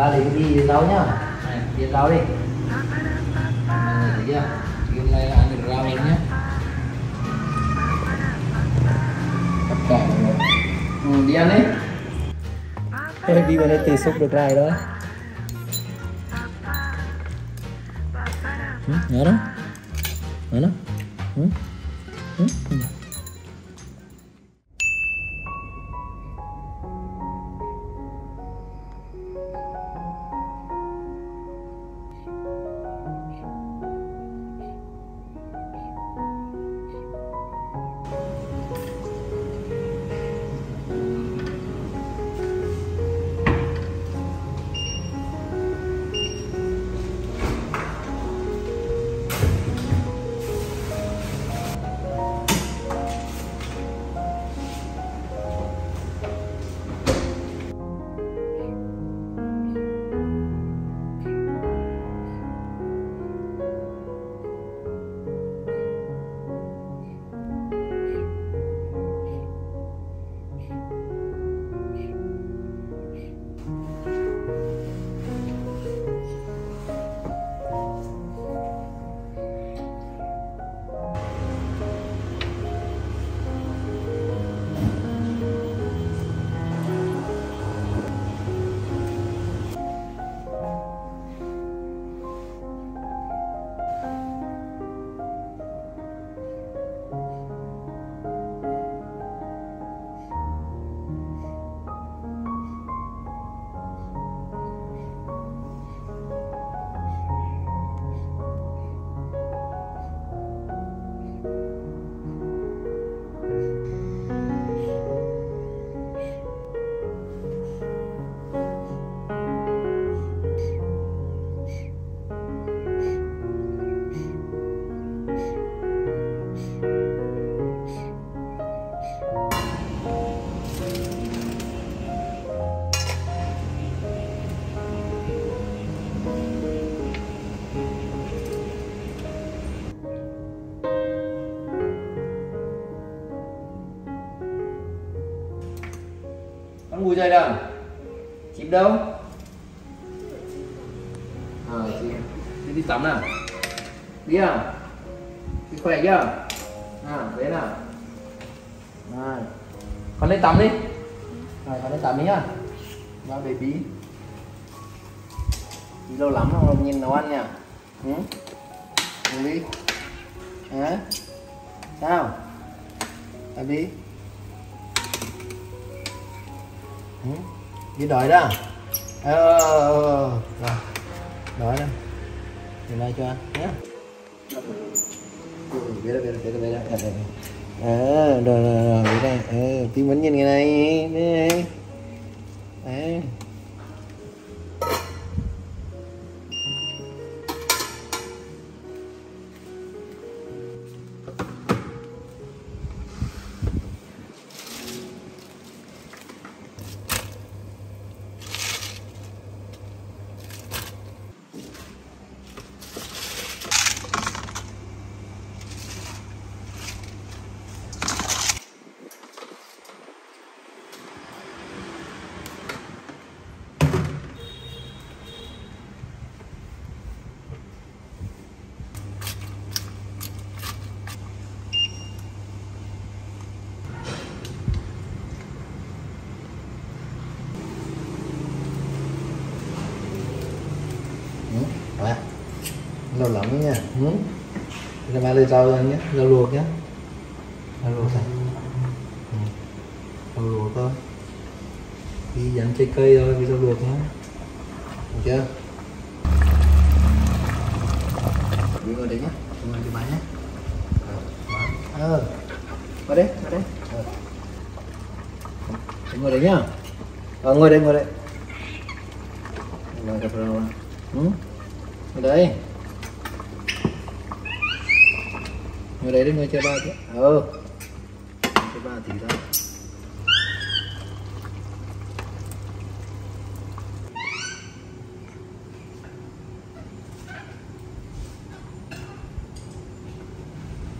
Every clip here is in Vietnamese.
ba lấy đi rau nhá. Này đi rau đi. Thấy chưa này là ăn được rau luôn nhé tất cả ừ, đi ăn đi. Ê, đi vào đây thì xúc được lại đó. Ừ, nhớ đó. Nhớ đó. Ừ. Ừ. không con mùi dày đâu? Chim đâu à chim đi đi tắm nào. Đi à? Đi khỏe chưa? À thế nào? À con lên tắm đi. À, con lên tắm đi nhá. Ba baby. Đi lâu lắm không nhìn nấu ăn nha ừ? Đi hả? Sao? Baby. Ừ. đi đợi đó. Ờ, ờ, ờ, ờ, rồi. Đợi đó. Thì nay cho anh nhé biết rồi biết rồi biết rồi biết rồi Ờ, rồi rồi rồi biết đây. Ờ tí vẫn nhìn cái này đây đấy rau lỏng nha. Ừ. Rồi ba lấy rau ra nhé rau luộc nhé. Rau luộc thôi. Ừ. rau luộc thôi. Đi dặn trái cây thôi đi rau luộc nhé. Được chưa? Đi ngồi đây nhé. Ngồi đây bà nhé. Ờ ngồi ờ. đây ngồi đây. Ờ. ngồi đây nhá. Ờ, ngồi đây ngồi đây. Ngồi đây. rau ừ? ngồi đây. Ngồi đây đi ngồi chơi ba chứ? Ừ chơi ba thì thôi.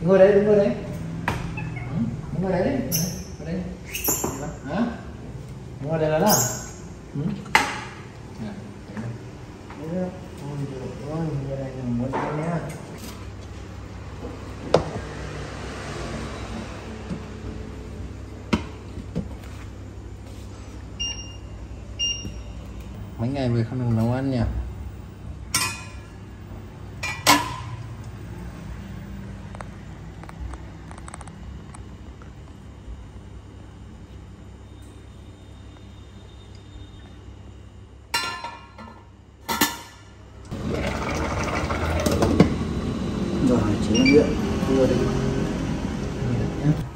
Ngồi đây đứng ngồi đây đứng ngồi đây đi ngồi đây hả? Ngồi đây là đó ừ? Ngày mình không được nấu ăn nhỉ? Rồi chỉ là miệng vừa đi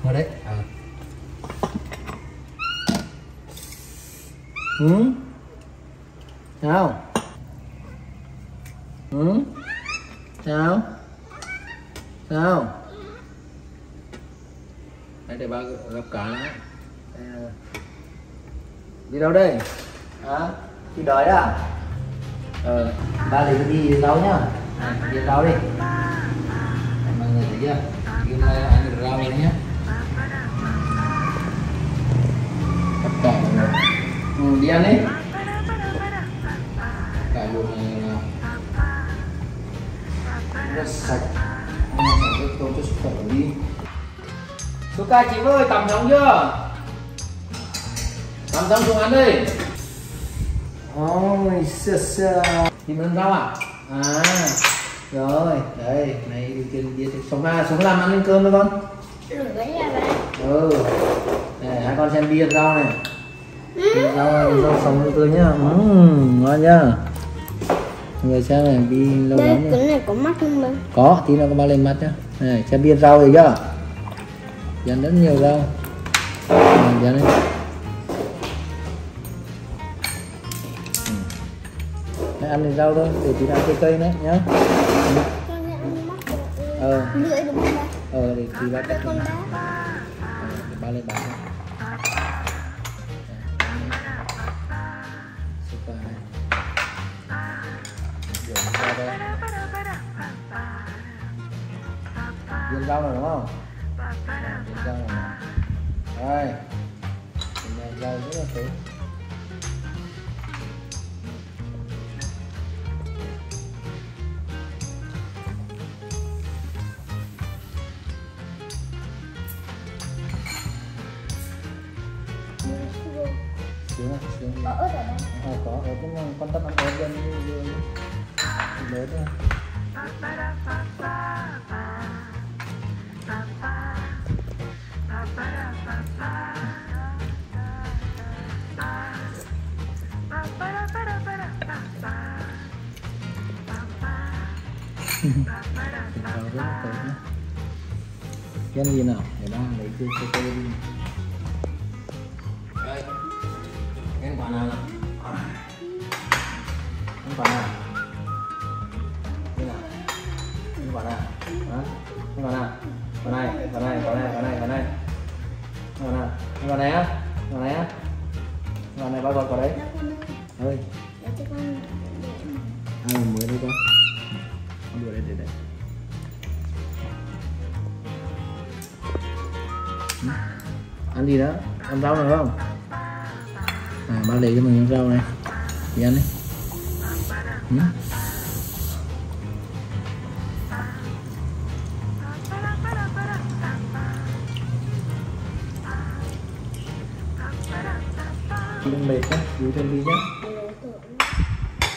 ngồi đấy à. ừ sao ừ sao sao đây để ba gặp cả Đây là- đi đâu đây? Hả? À, đi đói à? Ờ ba thì đi đến đâu nhá. Ờ, đi đến đâu đi. Mọi người thấy chưa? Ghi là ăn rau rồi nhá. Tất cả mọi ừ, đi ăn đi. Cả luôn này ờ, rất sạch. Rất tốt cho sức khỏe đi. Suka chị ơi tầm xong chưa? Tầm xong xuống ăn đi ôi xưa xưa tìm ăn rau à? À rồi đây này đi trên đi sống ra sống làm ăn lên cơm thôi con. Bạn ừ này hai con xem bia rau này. Bia rau rau sống lên cơm nhá. Uhm, ngon nhá. Người xem này đi lâu Đây, lắm cái này có mắt không bạn? có tí nữa có ba lên mắt nhá. Này xem bia rau rồi chưa? Dán rất nhiều rau. Này, dán đây ăn thì rau thôi để tí nào cây cây nữa nhá ờ ờ để tí bác cắt Đây con để ba lên bán thôi. Super này. Rửa ra đây. Viên rau này, đúng không? Viên rau này. Đây. Rau rất là tốt. À, có, ở cái con ăn ớt lên dưới lớn thôi. Thịt gì nào? Để ba lấy cái cái cái đi. Đây. Cái quả nào nào? Quả này bao gồm quả đấy? Con đây Ơi, con ai mới đây con? Con đùa đây để đây. ăn gì đó ăn rau nào không à ba lấy cho mình ăn rau này đi ăn đi ừ? Đừng mệt nhé giữ thêm đi nhé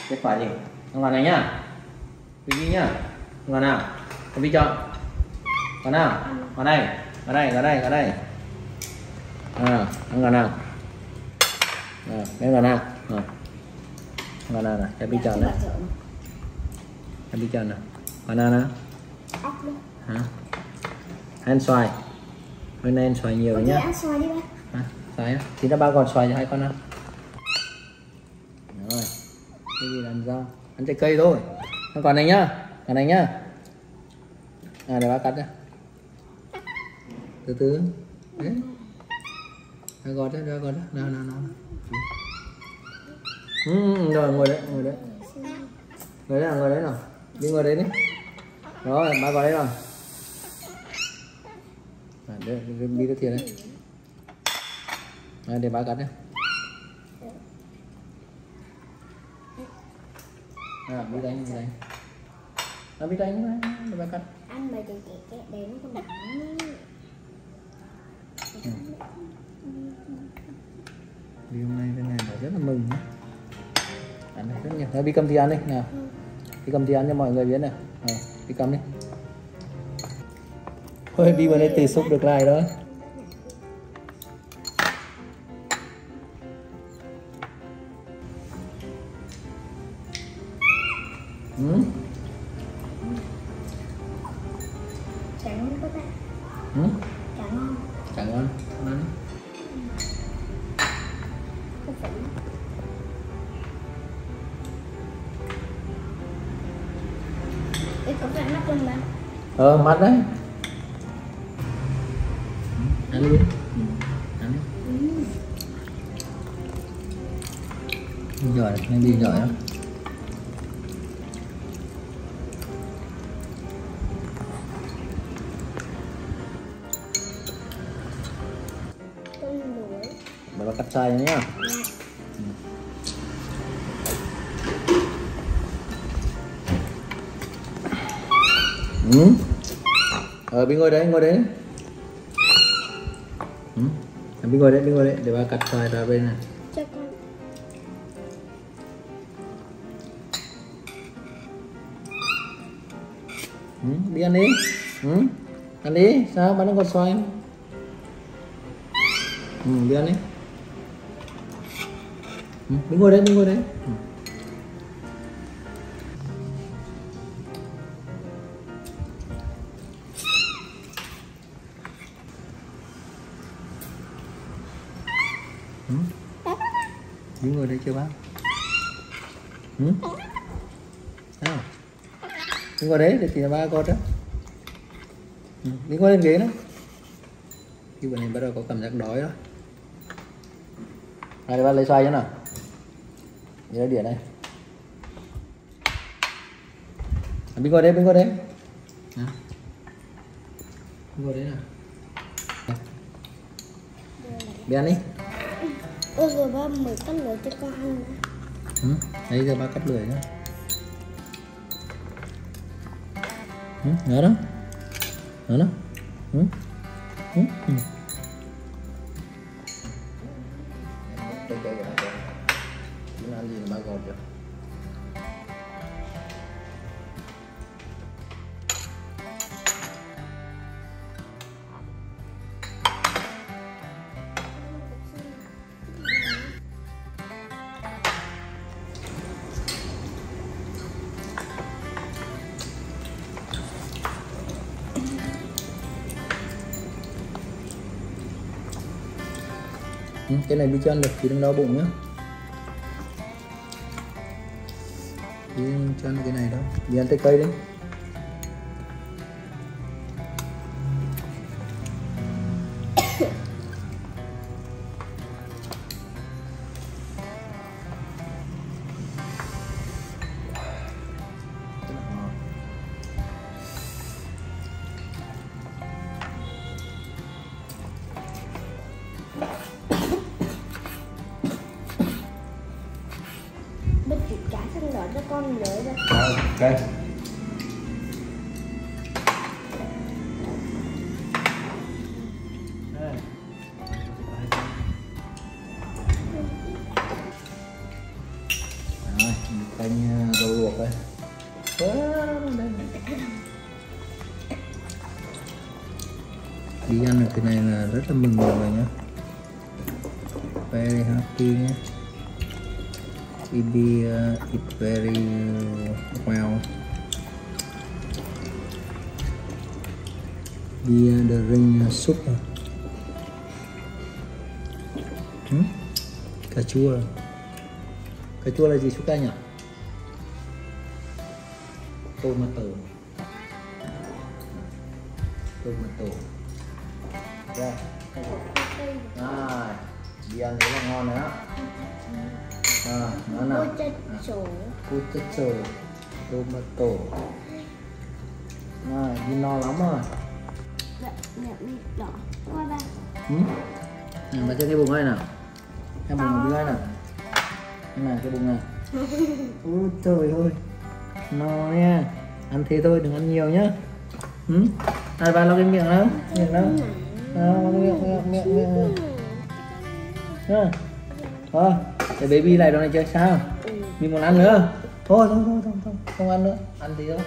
cái phải gì ăn vào này nhá. Đi đi nhá. Vào nào. Con đi chọn. Vào nào. Vào đây vào đây vào đây vào đây à ăn vào nào. À, cái vào nào. À. vào nào nè cái bi chọn này cái bi chọn nè banana Ốc luôn hả? Ăn xoài. Hôm nay ăn xoài nhiều nhá đấy thì nó ba còn xoài cho hai con ăn. Rồi cái gì làm rau? Ăn trái cây thôi. Ăn còn này nhá còn này nhá. À để ba cắt nhá từ từ. Đấy. Ra gọt đấy ra gọt đấy. Nào nào nào ừ, rồi ngồi đấy ngồi đấy. Ngồi đấy nào ngồi đấy nào. Đi ngồi đấy đi. Rồi ba vào đấy rồi. À, đây, đi cái thiệt đấy à, để ba cắt đấy à biết đánh biết đánh. À biết đánh để ba cắt. Anh mà chị chị cái để nó có đắng vì hôm nay bên này là rất là mừng nhé. Ăn rất nhiều. Thôi đi cầm thì ăn đi. Nào. Đi cầm thì ăn cho mọi người biết này. À, đi cầm đi. Thôi đi vào đây từ xúc được lại đó ừ? Chẳng ngon các bạn. Ừ? Chẳng ngon. Chẳng ngon. Có có mà. Ờ mắt đấy. Ăn đi. Ăn đi. Giỏi nhanh đi giỏi lắm sai nhá ừ. Ờ đi ngồi đấy ngồi đấy. Ừ. Đi ngồi đấy đi ngồi đấy để bà cắt sai ra bên này. Ừ, đi ăn đi. Ừ. Ăn đi. Sao đang còn xoay ừ đi ăn đi ừ, đi ngồi đấy đi ngồi đấy ừ. Ừ. Đi ngồi đấy chưa bác? Ừ? Nào. Đi ngồi đấy để tìm ba con đó. Ừ. Đi ngồi lên ghế đó. Khi bọn này bắt đầu có cảm giác đói đó. Này ba lấy xoay cho nào. Nhớ đĩa này. À, bên ngồi đấy, bên ngồi đấy. Nào. Bên ngồi đấy nào. Đi ăn đi. Ôi rồi ba mới cắt lưỡi cho con ăn nữa Ừ. Đấy giờ ba cắt lưỡi nhá. Ừ, nhớ đó. Nhớ đó. Ừ. Ừ. Ừ được. Ừ, cái này đi cho ăn được thì đừng đau bụng nhé. Đi cho ăn cái này đó. Đi ăn trái cây đi. mukanya bau apa? Wah dia makin ada temen namanya. Very happy nya ini ya it very well. Dia ada renyah sup ah. hmm? kacua. Kecuali sukanya? Là gì Suka nhỉ? Tomato. Tomato. Rồi. Đi ăn thế là ngon nữa. À, nó nào. Ôi chết chỗ Potato, tomato. Rồi, đi no lắm rồi. Dạ, dạ, đỏ Qua ba Ừ? Ừ, mà trên cái bụng này nào. Cái bụng bên đây nào. Cái này, cái bụng này. Ôi trời ơi no nha. Ăn thế thôi đừng ăn nhiều nhá. Ừ? hai ba lau cái miệng đâu miệng đâu à, miệng miệng miệng miệng. Nhá thôi để baby lại đồ này chơi sao? Mình muốn ăn nữa. Thôi thôi thôi thôi, thôi. không ăn nữa. Ăn tí thôi.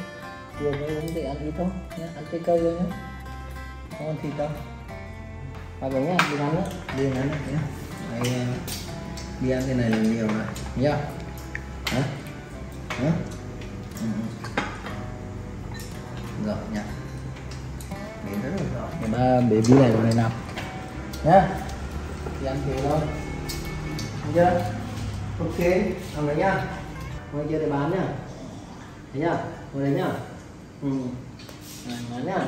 Vừa mới uống thì ăn ít thôi nhá. Ăn trái cây thôi nhá. Không ăn thịt đâu. Và vậy nhá đi ăn nữa. Đi ăn nữa nhá. Đi ăn cái này là nhiều rồi, nhá. Hả? Hả? Ừ. ừ. rồi nha. Nghĩ rất là rõ nhưng mà baby này rồi này nào. Nhá đi ăn thế thôi. Được chưa? Ok làm đấy nhá ngồi kia để bán nhá thế nhá ngồi đấy nhá ừ. Bán nhá